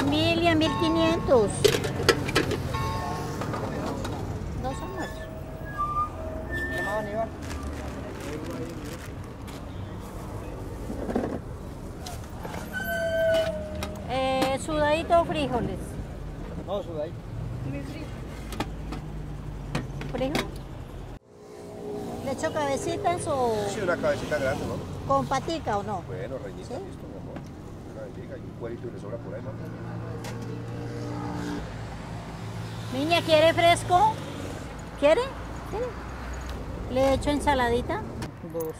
Familia, 1500. Dos almuerzos. ¿Qué más, Aníbal? Eh, sudadito o frijoles. No, ahí. ¿Frijol? ¿Le echo cabecitas o Sí, una cabecita grande, ¿no? con patica o no? Bueno, reñita, ¿Sí? listo, mi amor. Una bendiga y un cuerito y le sobra por ahí, ¿no? Niña, ¿quiere fresco? ¿Quiere? ¿Quiere? ¿Le echo ensaladita? Dos,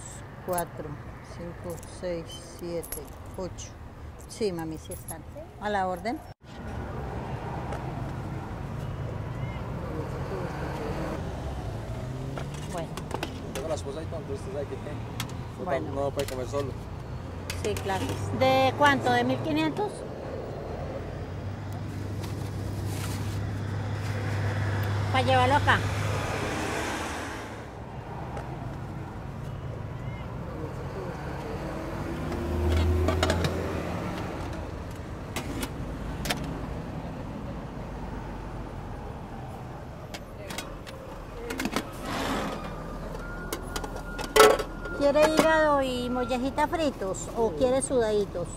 cuatro, cinco, seis, siete, ocho. Sí, mami, sí están. A la orden. Bueno, Tengo la esposa ahí cuando usted sabe que no, Bueno. no puede comer solo. Sí, claro. ¿De cuánto? ¿De 1500? Para llevarlo acá. ¿Quiere hígado y mollejita fritos o quiere sudaditos?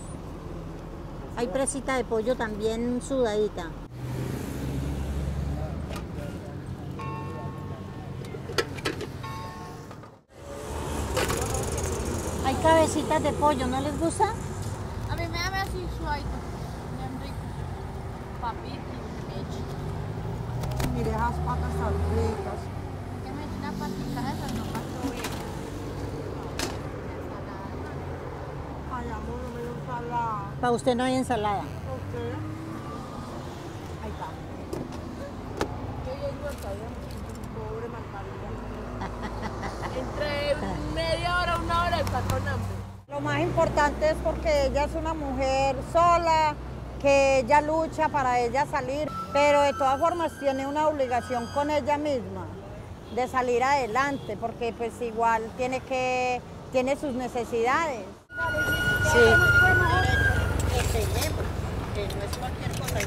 Hay presita de pollo también sudadita. Hay cabecitas de pollo, ¿no les gusta? A mí me da así suavito, bien rico. Papito, leche. Mire esas patas tan ricas. Que me una patita de esas, no pasó bien. Ay, amor, no me dio ensalada. Para usted no hay ensalada. Ok. Ahí está. Qué bien no está bien. Pobre Margarita. Entre media hora, una hora está con hambre. Lo más importante es porque ella es una mujer sola, que ella lucha para ella salir, pero de todas formas tiene una obligación con ella misma de salir adelante, porque pues igual tiene que, tiene sus necesidades. Sí. Enseñemos, que no es cualquier cosa.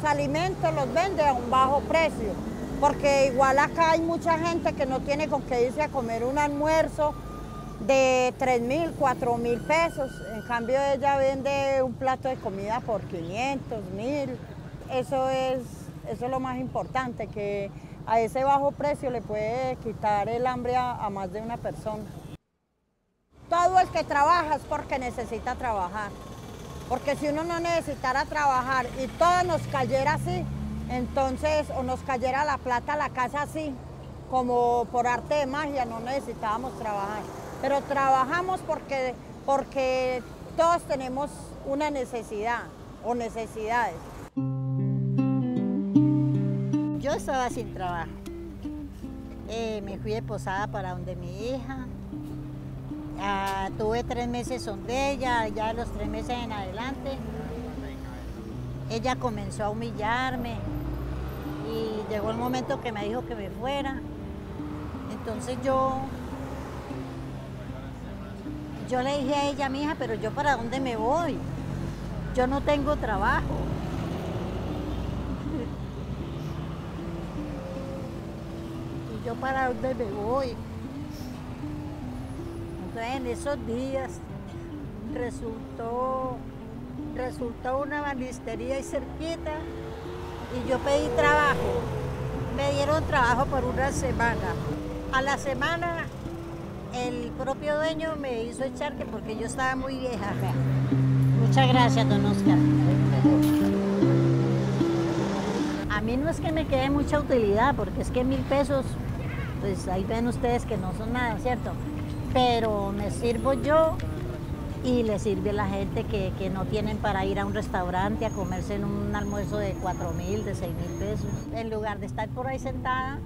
Sus alimentos los vende a un bajo precio, porque igual acá hay mucha gente que no tiene con qué irse a comer un almuerzo de 3 mil, 4 mil pesos. En cambio ella vende un plato de comida por 500, mil. Eso es, eso es lo más importante, que a ese bajo precio le puede quitar el hambre a más de una persona. Todo el que trabaja es porque necesita trabajar. Porque si uno no necesitara trabajar y todo nos cayera así, entonces, o nos cayera la plata a la casa así, como por arte de magia, no necesitábamos trabajar. Pero trabajamos porque, porque todos tenemos una necesidad o necesidades. Yo estaba sin trabajo. Eh, me fui de posada para donde mi hija. Ah, tuve tres meses donde ella, ya de los tres meses en adelante. Ella comenzó a humillarme y llegó el momento que me dijo que me fuera. Entonces yo, yo le dije a ella, mi hija, pero yo para dónde me voy? Yo no tengo trabajo. ¿Y yo para dónde me voy? En esos días resultó, resultó una banistería ahí cerquita y yo pedí trabajo. Me dieron trabajo por una semana. A la semana el propio dueño me hizo echar que porque yo estaba muy vieja. Muchas gracias, don Oscar. A mí no es que me quede mucha utilidad, porque es que mil pesos, pues ahí ven ustedes que no son nada, ¿cierto? Pero me sirvo yo y le sirve a la gente que, que no tienen para ir a un restaurante a comerse en un almuerzo de cuatro mil, de seis mil pesos. En lugar de estar por ahí sentada,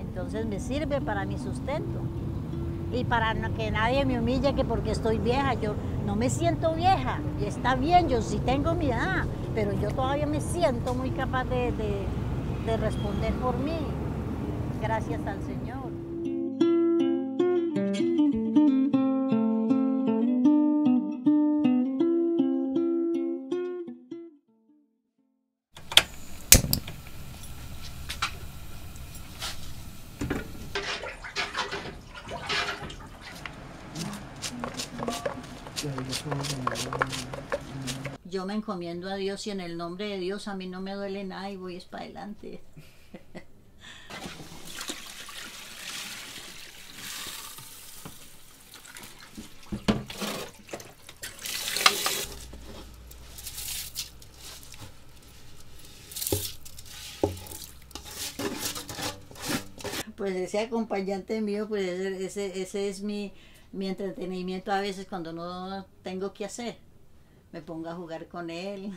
entonces me sirve para mi sustento. Y para que nadie me humille que porque estoy vieja, yo no me siento vieja. Y está bien, yo sí tengo mi edad, pero yo todavía me siento muy capaz de- de responder por mí. Gracias al Señor. Encomiendo a Dios y en el nombre de Dios a mí no me duele nada y voy es para adelante. Pues ese acompañante mío, pues ese, ese, es mi, mi entretenimiento a veces cuando no tengo que hacer. Me pongo a jugar con él.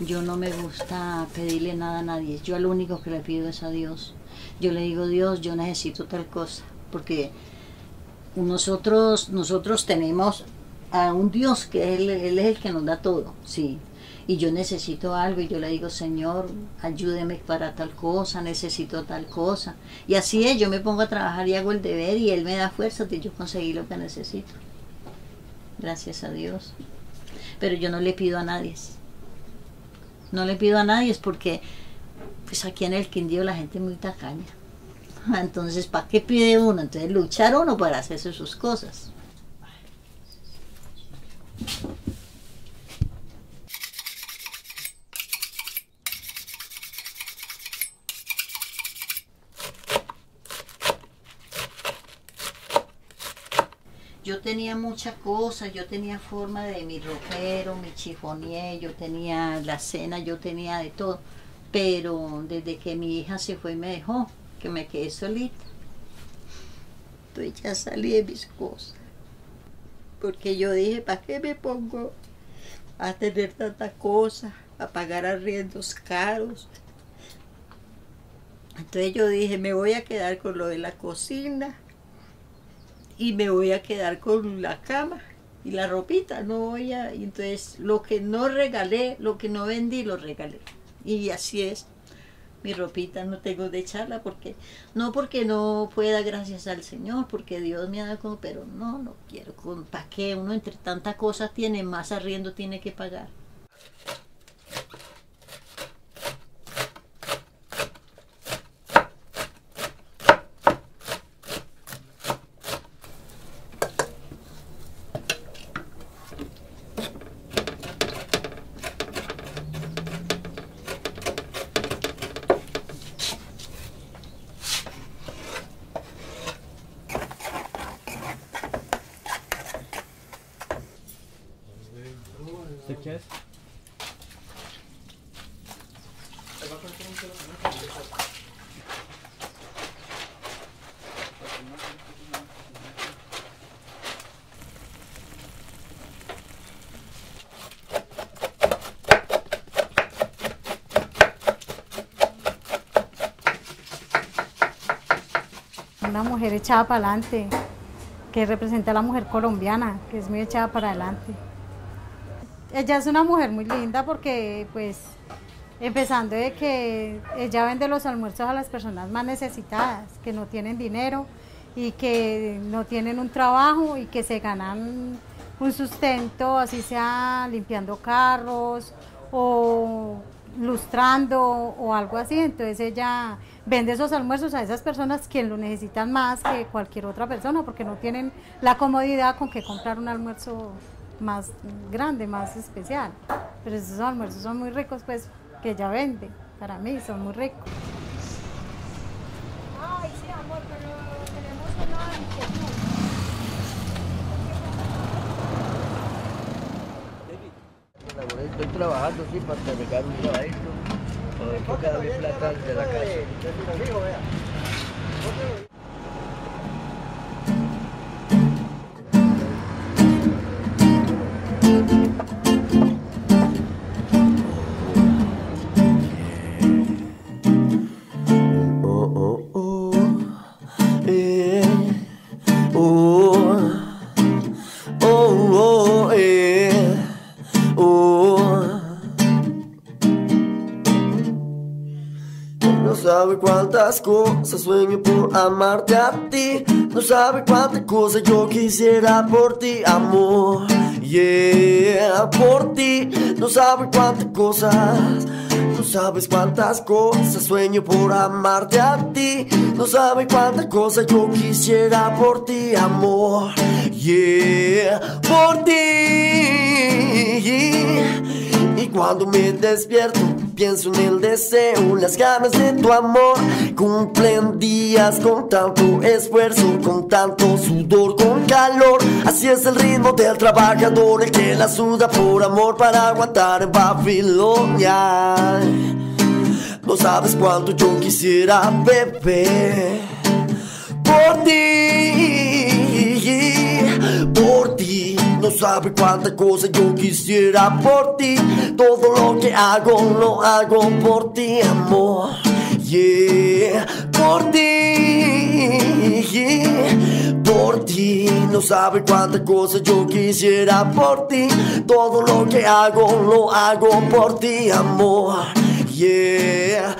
Yo no me gusta pedirle nada a nadie. Yo lo único que le pido es a Dios. Yo le digo, Dios, yo necesito tal cosa. Porque nosotros, nosotros tenemos a un Dios que él, es el que nos da todo, sí. Y yo necesito algo y yo le digo, Señor, ayúdeme para tal cosa, necesito tal cosa. Y así es, yo me pongo a trabajar y hago el deber y Él me da fuerza de yo conseguir lo que necesito. Gracias a Dios. Pero yo no le pido a nadie. No le pido a nadie es porque pues aquí en el Quindío la gente es muy tacaña. Entonces, ¿para qué pide uno? Entonces, luchar uno para hacerse sus cosas. Yo tenía muchas cosas, yo tenía forma de mi ropero, mi chifonier, yo tenía la cena, yo tenía de todo. Pero desde que mi hija se fue me dejó, que me quedé solita. Entonces ya salí de mis cosas. Porque yo dije, ¿para qué me pongo a tener tanta cosa, a pagar arriendos caros? Entonces yo dije, me voy a quedar con lo de la cocina y me voy a quedar con la cama y la ropita, no voy a... entonces lo que no regalé, lo que no vendí, lo regalé. Y así es. Mi ropita no tengo de echarla porque, no porque no pueda, gracias al Señor, porque Dios me ha dado como, pero no, no quiero, ¿para qué? Uno entre tantas cosas tiene, más arriendo tiene que pagar. Una mujer echada para adelante, que representa a la mujer colombiana, que es muy echada para adelante. Ella es una mujer muy linda porque, pues, empezando de que ella vende los almuerzos a las personas más necesitadas, que no tienen dinero y que no tienen un trabajo y que se ganan un sustento, así sea limpiando carros o lustrando o algo así. Entonces ella vende esos almuerzos a esas personas que lo necesitan más que cualquier otra persona porque no tienen la comodidad con que comprar un almuerzo más grande, más especial. Pero esos almuerzos son muy ricos, pues, que ella vende. Para mí son muy ricos. Ay, sí, amor, pero tenemos una. Estoy trabajando, sí, para terminar un trabajito. Tengo que darle plata de la casa. Sabe cuántas cosas sueño por amarte a ti. No sabe cuántas cosas yo quisiera por ti, amor. Yeah, por ti. No sabe cuántas cosas. No sabes cuántas cosas sueño por amarte a ti. No sabes cuántas cosas yo quisiera por ti, amor. Yeah, por ti. Y cuando me despierto, pienso en el deseo, las ganas de tu amor. Cumplen días con tanto esfuerzo, con tanto sudor, con calor. Así es el ritmo del trabajador, el que la suda por amor para aguantar en Babilonia. No sabes cuánto yo quisiera beber por ti, sabes cuántas cosas yo quisiera por ti. Todo lo que hago lo hago por ti, amor. Yeah, por ti, por ti. No sabes cuántas cosas yo quisiera por ti. Todo lo que hago lo hago por ti, amor. Yeah,